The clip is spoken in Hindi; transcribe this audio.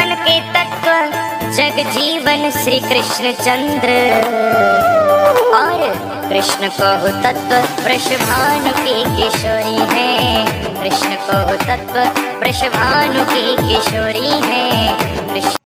ज्ञान के तत्व, जग जीवन श्री कृष्ण चंद्र और कृष्ण को तत्व वृषभानु की किशोरी है। कृष्ण को तत्व वृषभानु की किशोरी है।